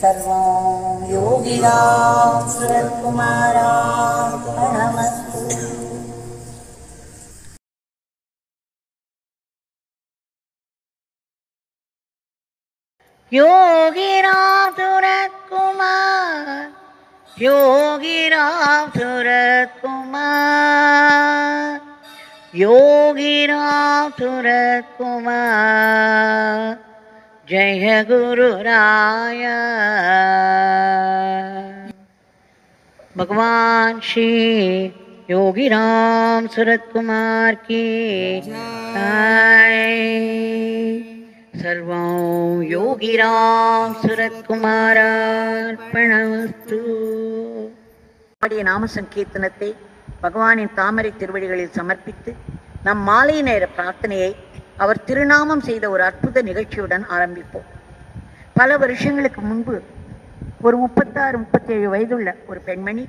सर्वं योगिनां योगिराम सुरत कुमार योगिराम सुरत कुमार योगिराम सुरत कुमार जय गुरु राय भगवान श्री योगी राम सूरत कुमार की जय सर्वं योगी राम सूरत குமாரார்ப்பணமஸ்து பாடிய நாம சங்கீர்த்தனத்தை பகவானின் தாமரை திருவடிகளில் சமர்ப்பித்து நம் மாலை நேர பிரார்த்தனையை அவர் திருநாமம் செய்த ஒரு அற்புத நிகழ்ச்சியுடன் ஆரம்பிப்போம். பல வருஷங்களுக்கு முன்பு ஒரு முப்பத்தாறு முப்பத்தேழு வயதுள்ள ஒரு பெண்மணி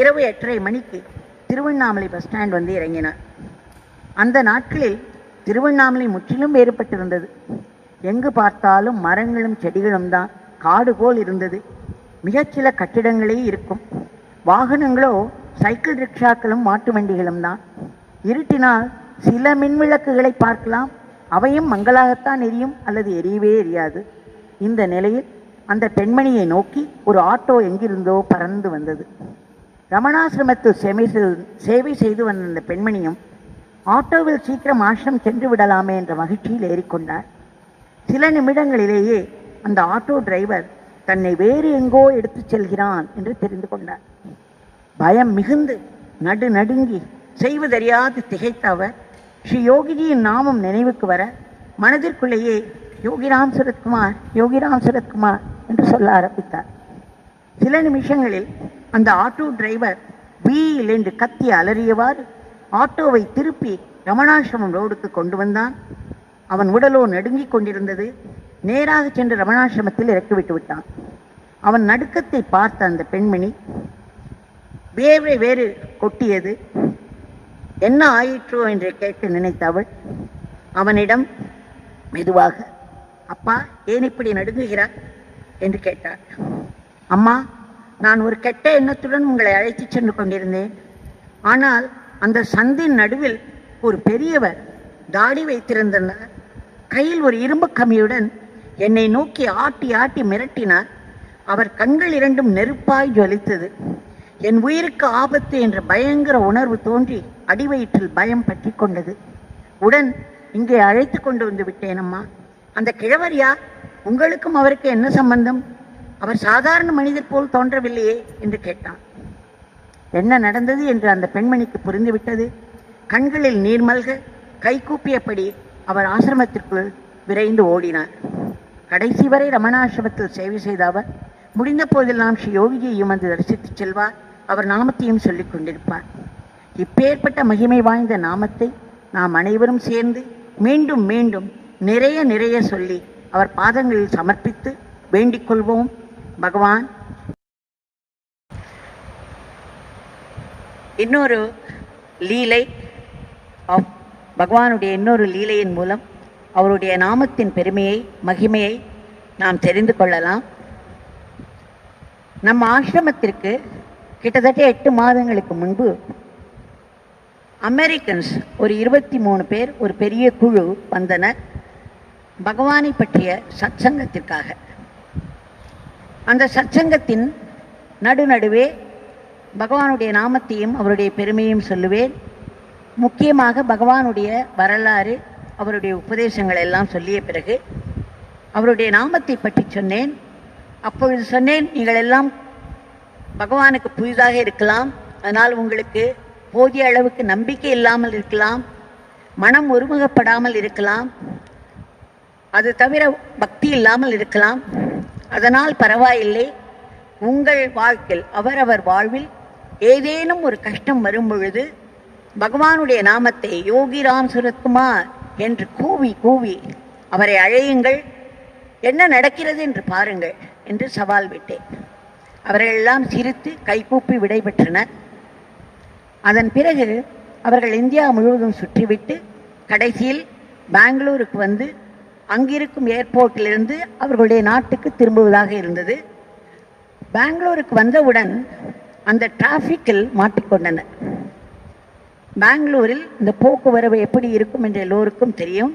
இரவு எட்டரை மணிக்கு திருவண்ணாமலை பஸ் ஸ்டாண்ட் வந்து இறங்கினார். அந்த நாட்களில் திருவண்ணாமலை முற்றிலும் வேறுபட்டிருந்தது. எங்கு பார்த்தாலும் மரங்களும் செடிகளும் தான் காடு போல் இருந்தது. மிகச்சில கட்டிடங்களே இருக்கும். வாகனங்களோ சைக்கிள் ரிக்ஷாக்களும் மாட்டு வண்டிகளும் தான். இருட்டினால் சில மின்விளக்குகளை பார்க்கலாம். அவையும் மங்களாகத்தான் எரியும் அல்லது எரியவே எரியாது. இந்த நிலையில் அந்த பெண்மணியை நோக்கி ஒரு ஆட்டோ எங்கிருந்தோ பறந்து வந்தது. ரமணாசிரமத்தில் சேவை செய்து சேவை செய்து வந்த அந்த பெண்மணியும் ஆட்டோவில் சீக்கிரம் ஆசிரம் சென்று விடலாமே என்ற மகிழ்ச்சியில் ஏறிக்கொண்டார். சில நிமிடங்களிலேயே அந்த ஆட்டோ டிரைவர் தன்னை வேறு எங்கோ எடுத்துச் செல்கிறான் என்று தெரிந்து கொண்டார். பயம் மிகுந்து நடு நடுங்கி செய்வதறியாது திகைத்த அவர் ஸ்ரீ யோகிஜியின் நாமம் நினைவுக்கு வர மனதிற்குள்ளேயே யோகிராம் சரத்குமார் யோகிராம் சரத்குமார் என்று சொல்ல ஆரம்பித்தார். சில நிமிஷங்களில் அந்த ஆட்டோ டிரைவர் வீல் என்று கத்தி அலறியவாறு ஆட்டோவை திருப்பி ரமணாசிரமம் ரோடுக்கு கொண்டு வந்தான். அவன் உடலோ நடுங்கிக் கொண்டிருந்தது நேராக சென்று ரமணாசிரமத்தில் இறக்கிவிட்டு விட்டான். அவன் நடுக்கத்தை பார்த்த அந்த பெண்மணி வேர்வை வேறு கொட்டியது என்ன ஆயிற்றோ என்று கேட்டு நினைத்தவள். அவனிடம் மெதுவாக. அப்பா ஏன் இப்படி நடுங்குகிறார்? என்று கேட்டார் அம்மா நான் ஒரு கெட்ட எண்ணத்துடன் உங்களை அழைத்துச் சென்று கொண்டிருந்தேன். ஆனால் அந்த சந்தின் நடுவில் ஒரு பெரியவர் தாடி வைத்திருந்தனர். கையில் ஒரு இரும்பு கம்பியுடன் என்னை நோக்கி ஆட்டி ஆட்டி மிரட்டினார். அவர் கண்கள் இரண்டும் நெருப்பாய் ஜொலித்தது. என் உயிருக்கு ஆபத்து என்ற பயங்கர உணர்வு தோன்றி அடிவயிற்றில் பயம் பற்றி கொண்டது. உடன் இங்கே அழைத்து கொண்டு வந்து விட்டேன் அம்மா அந்த கிழவர் யார் உங்களுக்கும் அவருக்கு என்ன சம்பந்தம்? அவர் சாதாரண மனிதர் போல் தோன்றவில்லையே என்று கேட்டான். என்ன நடந்தது என்று அந்த பெண்மணிக்கு புரிந்துவிட்டது. கண்களில் நீர்மல்க கைகூப்பியபடி அவர் ஆசிரமத்திற்குள் விரைந்து ஓடினார். கடைசி வரை ரமணாசிரமத்தில் சேவை செய்த அவர் முடிந்த போதெல்லாம் ஸ்ரீ யோகிஜியையும் வந்து தரிசித்துச் செல்வார். அவர் நாமத்தையும் சொல்லிக் கொண்டிருப்பார். இப்பேற்பட்ட மகிமை வாய்ந்த நாமத்தை நாம் அனைவரும் சேர்ந்து மீண்டும் மீண்டும் நிறைய நிறைய சொல்லி அவர் பாதங்களில் சமர்ப்பித்து வேண்டிக் கொள்வோம். பகவான். இன்னொரு லீலை பகவானுடைய இன்னொரு லீலையின் மூலம் அவருடைய நாமத்தின் பெருமையை மகிமையை நாம் தெரிந்து கொள்ளலாம். நம்ம ஆசிரமத்திற்கு கிட்டத்தட்ட எட்டு மாதங்களுக்கு முன்பு அமெரிக்கன்ஸ் ஒரு இருபத்தி மூணு பேர் ஒரு பெரிய குழு வந்தனர் பகவானை பற்றிய சத்சங்கத்திற்காக. அந்த சத்சங்கத்தின் நடுநடுவே பகவானுடைய நாமத்தையும் அவருடைய பெருமையும் சொல்லுவேன். முக்கியமாக பகவானுடைய வரலாறு அவருடைய உபதேசங்கள் எல்லாம் சொல்லிய பிறகு அவருடைய நாமத்தை பற்றி சொன்னேன். அப்பொழுது சொன்னேன் நீங்கள் எல்லாம் பகவானுக்கு புதிதாக இருக்கலாம். அதனால் உங்களுக்கு போதிய அளவுக்கு நம்பிக்கை இல்லாமல் இருக்கலாம். மனம் ஒருமுகப்படாமல் இருக்கலாம். அது தவிர பக்தி இல்லாமல் இருக்கலாம். அதனால் பரவாயில்லை. உங்கள் வாழ்க்கையில் அவரவர் வாழ்வில் ஏதேனும் ஒரு கஷ்டம் வரும் பொழுது பகவானுடைய நாமத்தை யோகிராம் சுரத்குமார் என்று கூவி கூவி அவரை அழையுங்கள். என்ன நடக்கிறது என்று பாருங்கள் என்று சவால் விட்டேன். அவர்கள் எல்லாம் சிரித்து கைகூப்பி விடைபெற்றனர் அதன் பிறகு அவர்கள் இந்தியா முழுவதும் சுற்றிவிட்டு கடைசியில் பெங்களூருக்கு வந்து அங்கிருக்கும் ஏர்போர்ட்டிலிருந்து அவர்களுடைய நாட்டுக்கு திரும்புவதாக இருந்தது. பெங்களூருக்கு வந்தவுடன் அந்த டிராஃபிக்கில் மாட்டிக்கொண்டனர் பெங்களூரில் இந்த போக்குவரவு எப்படி இருக்கும் என்று எல்லோருக்கும் தெரியும்.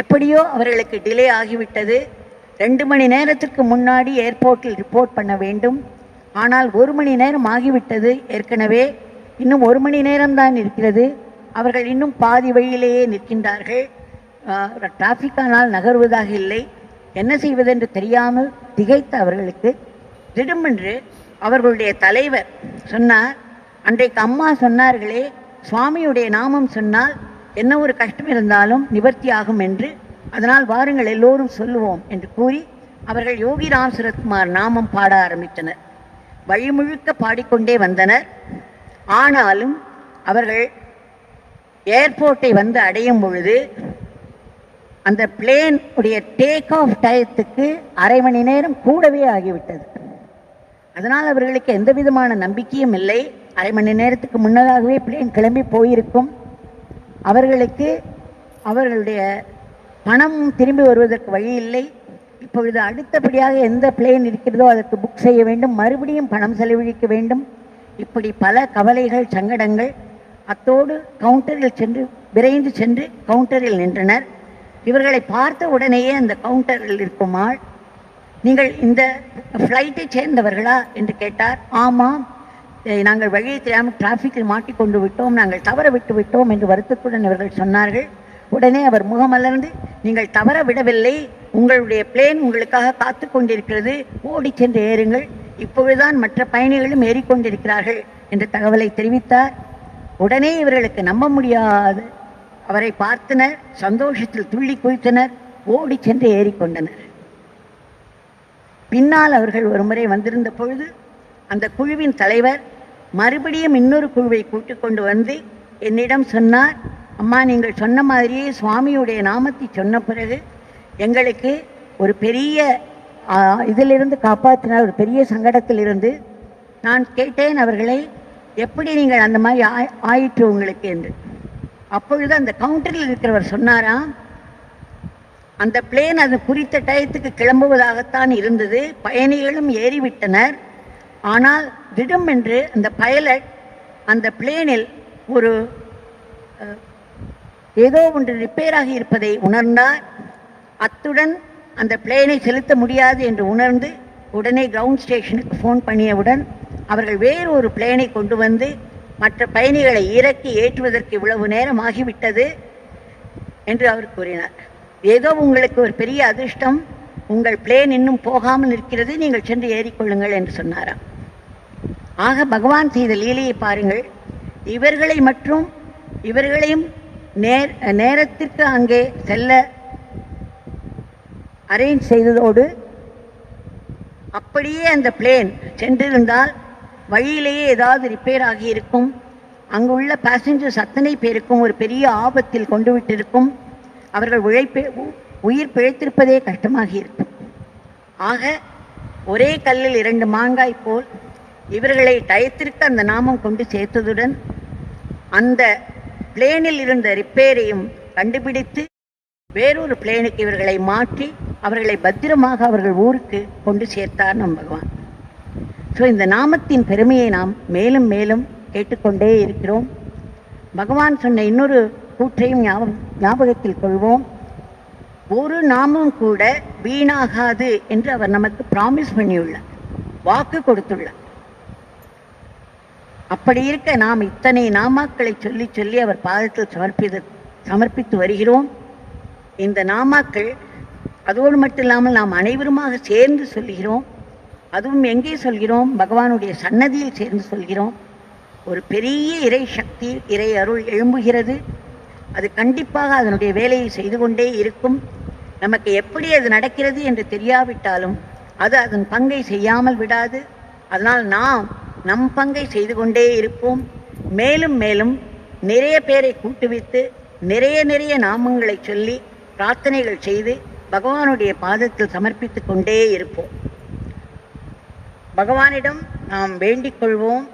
எப்படியோ அவர்களுக்கு டிலே ஆகிவிட்டது. ரெண்டு மணி நேரத்திற்கு முன்னாடி ஏர்போர்ட்டில் ரிப்போர்ட் பண்ண வேண்டும். ஆனால் ஒரு மணி நேரம் ஆகிவிட்டது ஏற்கனவே. இன்னும் ஒரு மணி நேரம்தான் இருக்கிறது. அவர்கள் இன்னும் பாதி வழியிலேயே நிற்கின்றார்கள். டிராஃபிக்கானால் நகர்வதாக இல்லை. என்ன செய்வதென்று தெரியாமல் திகைத்த அவர்களுக்கு திடுமென்று அவர்களுடைய தலைவர் சொன்னார். அன்றைக்கு அம்மா சொன்னார்களே சுவாமியுடைய நாமம் சொன்னால் என்ன ஒரு கஷ்டம் இருந்தாலும் நிவர்த்தியாகும் என்று அதனால் வாருங்கள் எல்லோரும் சொல்லுவோம் என்று கூறி அவர்கள் யோகிராம் சுரத்குமார் நாமம் பாட ஆரம்பித்தனர். வழிமுழுக்க பாடிக்கொண்டே வந்தனர். ஆனாலும் அவர்கள் ஏர்போர்ட்டை வந்து அடையும் பொழுது அந்த பிளேன் உடைய டேக் ஆஃப் டயத்துக்கு அரை மணி நேரம் கூடவே ஆகிவிட்டது. அதனால் அவர்களுக்கு எந்த விதமான நம்பிக்கையும் இல்லை. அரை மணி நேரத்துக்கு முன்னதாகவே பிளேன் கிளம்பி போயிருக்கும். அவர்களுக்கு அவர்களுடைய பணம் திரும்பி வருவதற்கு வழி இல்லை. இப்பொழுது அடுத்தபடியாக எந்த பிளேன் இருக்கிறதோ அதற்கு புக் செய்ய வேண்டும். மறுபடியும் பணம் செலவழிக்க வேண்டும். இப்படி பல கவலைகள் சங்கடங்கள் அத்தோடு கவுண்டரில் சென்று விரைந்து சென்று கவுண்டரில் நின்றனர். இவர்களை பார்த்த உடனேயே அந்த கவுண்டரில் இருக்கும் ஆள் நீங்கள் இந்த ஃப்ளைட்டை சேர்ந்தவர்களா? என்று கேட்டார். ஆமாம். நாங்கள் வழியை தெரியாமல் டிராஃபிக்கில் மாட்டிக்கொண்டு விட்டோம். நாங்கள் தவற விட்டு விட்டோம் என்று வருத்தத்துடன் இவர்கள் சொன்னார்கள். உடனே அவர் முகமலர்ந்து நீங்கள் தவற விடவில்லை. உங்களுடைய பிளேன் உங்களுக்காக காத்து கொண்டிருக்கிறது. ஓடி சென்று ஏறுங்கள். இப்பொழுதுதான் மற்ற பயணிகளும் ஏறிக்கொண்டிருக்கிறார்கள் என்ற தகவலை தெரிவித்தார். உடனே இவர்களுக்கு நம்ப முடியாது. அவரை பார்த்தனர் சந்தோஷத்தில் துள்ளி குதித்தனர் ஓடி சென்று ஏறிக்கொண்டனர். பின்னால் அவர்கள் ஒருமுறை வந்திருந்த பொழுது அந்த குழுவின் தலைவர் மறுபடியும் இன்னொரு குழுவை கூட்டிக் கொண்டு வந்து என்னிடம் சொன்னார் அம்மா நீங்கள் சொன்ன மாதிரியே சுவாமியுடைய நாமத்தை சொன்ன பிறகு எங்களுக்கு ஒரு பெரிய இதிலிருந்து காப்பாற்றினார் ஒரு பெரிய சங்கடத்தில் இருந்து நான் கேட்டேன் அவர்களை எப்படி நீங்கள் அந்த மாதிரி ஆய்- ஆயிற்று உங்களுக்கு? என்று. அப்பொழுது அந்த கவுண்டரில் இருக்கிறவர் சொன்னாராம் அந்த பிளேன் அது குறித்த டயத்துக்கு கிளம்புவதாகத்தான் இருந்தது. பயணிகளும் ஏறிவிட்டனர். ஆனால் திடம் என்று அந்த பைலட் அந்த பிளேனில் ஒரு ஏதோ ஒன்று ரிப்பேராக இருப்பதை உணர்ந்தார் அத்துடன் அந்த பிளேனை செலுத்த முடியாது என்று உணர்ந்து உடனே கிரவுண்ட் ஸ்டேஷனுக்கு ஃபோன் பண்ணியவுடன் அவர்கள் வேறு ஒரு பிளேனை கொண்டு வந்து மற்ற பயணிகளை இறக்கி ஏற்றுவதற்கு இவ்வளவு நேரம் ஆகிவிட்டது என்று அவர் கூறினார். ஏதோ உங்களுக்கு ஒரு பெரிய அதிர்ஷ்டம் உங்கள் பிளேன் இன்னும் போகாமல் இருக்கிறது நீங்கள் சென்று ஏறிக்கொள்ளுங்கள் என்று சொன்னாராம். ஆக பகவான் செய்த லீலையை பாருங்கள். இவர்களை மற்றும் இவர்களையும் நேர் நேரத்திற்கு அங்கே செல்ல அரேஞ்ச் செய்ததோடு அப்படியே அந்த பிளேன் சென்றிருந்தால் வழியிலேயே ஏதாவது ரிப்பேர் ஆகியிருக்கும். அங்குள்ள பேசஞ்சர்ஸ் அத்தனை பேருக்கும் ஒரு பெரிய ஆபத்தில் கொண்டு விட்டிருக்கும். அவர்கள் உழைப்பே உ- உயிர் பிழைத்திருப்பதே கஷ்டமாகி இருக்கும் ஆக ஒரே கல்லில் இரண்டு மாங்காய் போல் இவர்களை டயத்திற்கு அந்த நாமம் கொண்டு சேர்த்ததுடன் அந்த பிளேனில் இருந்த ரிப்பேரையும் கண்டுபிடித்து வேறொரு பிளேனுக்கு இவர்களை மாற்றி அவர்களை பத்திரமாக அவர்கள் ஊருக்கு கொண்டு சேர்த்தார் நம் பகவான். ஸோ இந்த நாமத்தின் பெருமையை நாம் மேலும் மேலும் கேட்டுக்கொண்டே இருக்கிறோம். பகவான் சொன்ன இன்னொரு கூற்றையும் ஞாபகம் ஞாபகத்தில் கொள்வோம். ஒரு நாமும் கூட வீணாகாது என்று அவர் நமக்கு ப்ராமிஸ் பண்ணியுள்ளார். வாக்கு கொடுத்துள்ளார். அப்படி இருக்க நாம் இத்தனை நாமாக்களை சொல்லி சொல்லி அவர் பாதத்தில் சமர்ப்பித சமர்ப்பித்து வருகிறோம். இந்த நாமாக்கள் அதோடு மட்டும் இல்லாமல் நாம் அனைவருமாக சேர்ந்து சொல்கிறோம் அதுவும் எங்கே சொல்கிறோம்? பகவானுடைய சன்னதியில் சேர்ந்து சொல்கிறோம். ஒரு பெரிய இறை சக்தி இறை அருள் எழும்புகிறது. அது கண்டிப்பாக அதனுடைய வேலையை செய்து கொண்டே இருக்கும். நமக்கு எப்படி அது நடக்கிறது என்று தெரியாவிட்டாலும் அது அதன் பங்கை செய்யாமல் விடாது. அதனால் நாம் நம் பங்கை செய்து கொண்டே இருப்போம். மேலும் மேலும் நிறைய பேரை கூட்டுவித்து நிறைய நிறைய நாமங்களை சொல்லி பிரார்த்தனைகள் செய்து பகவானுடைய பாதத்தில் சமர்ப்பித்து கொண்டே இருப்போம். பகவானிடம் நாம் வேண்டிக் கொள்வோம்.